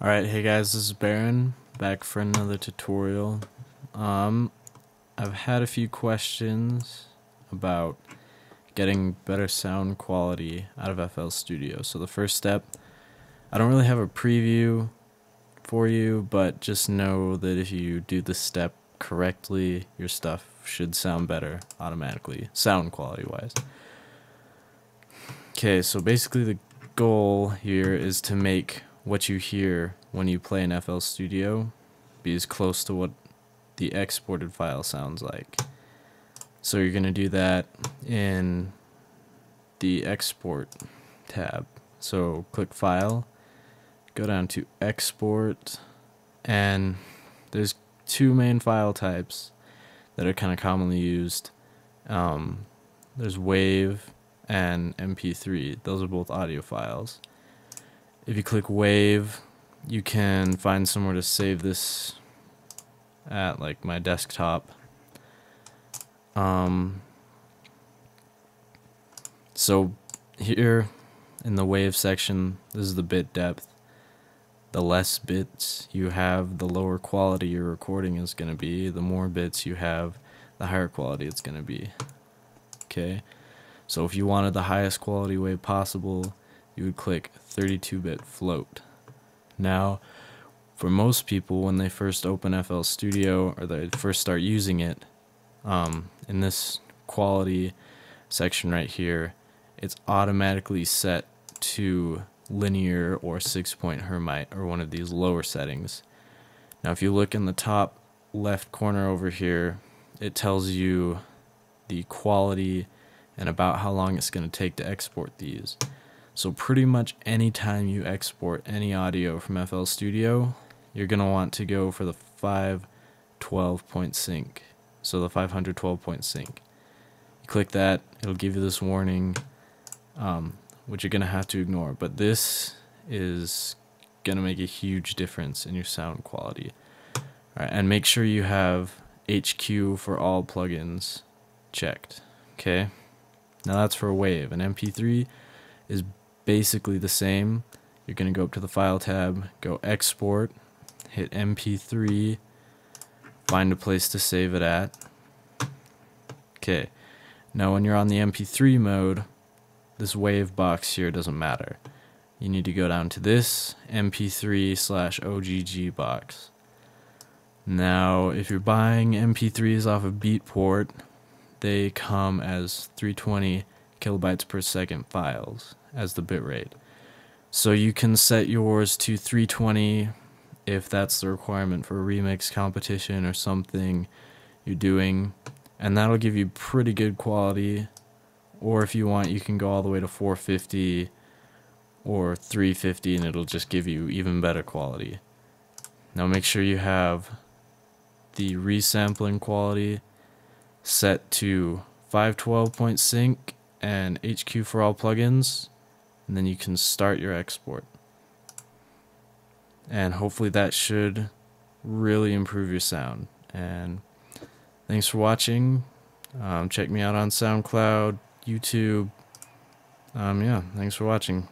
Alright, hey guys, this is Baron, back for another tutorial. Um, I've had a few questions about getting better sound quality out of FL Studio. So the first step, I don't really have a preview for you, but just know that if you do this step correctly, your stuff should sound better automatically, sound quality wise. Okay, so basically the goal here is to make what you hear when you play in FL Studio be as close to what the exported file sounds like. So you're going to do that in the export tab. So click file, go down to export, and there's two main file types that are kind of commonly used. Um, there's WAV and MP3. Those are both audio files. If you click Wave, you can find somewhere to save this at like my desktop. Um, so here in the wave section, this is the bit depth. The less bits you have, the lower quality your recording is going to be. The more bits you have, the higher quality it's going to be. Okay, so if you wanted the highest quality wave possible, you would click 32-bit float. Now, for most people, when they first open FL Studio or they first start using it, um, in this quality section right here, it's automatically set to linear or 6 point Hermite or one of these lower settings. Now, if you look in the top left corner over here, it tells you the quality and about how long it's going to take to export these. So pretty much anytime you export any audio from FL Studio, you're going to want to go for the 512 point sinc. So the 512 point sinc. You click that, it'll give you this warning, um, which you're going to have to ignore. But this is going to make a huge difference in your sound quality. All right, and make sure you have HQ for all plugins checked. Okay. Now that's for a wave. An MP3 is basically the same. You're going to go up to the File tab, go Export, hit MP3, find a place to save it at. Okay, now when you're on the MP3 mode, this wave box here doesn't matter. You need to go down to this MP3 slash OGG box. Now, if you're buying MP3s off of Beatport, they come as 320 kilobytes per second files as the bitrate. So you can set yours to 320 if that's the requirement for a remix competition or something you're doing, and that'll give you pretty good quality. Or if you want, you can go all the way to 450 or 350 and it'll just give you even better quality. Now make sure you have the resampling quality set to 512 point sinc and HQ for all plugins and then you can start your export. And hopefully that should really improve your sound. And thanks for watching. Um, check me out on SoundCloud, YouTube. Um, yeah, thanks for watching.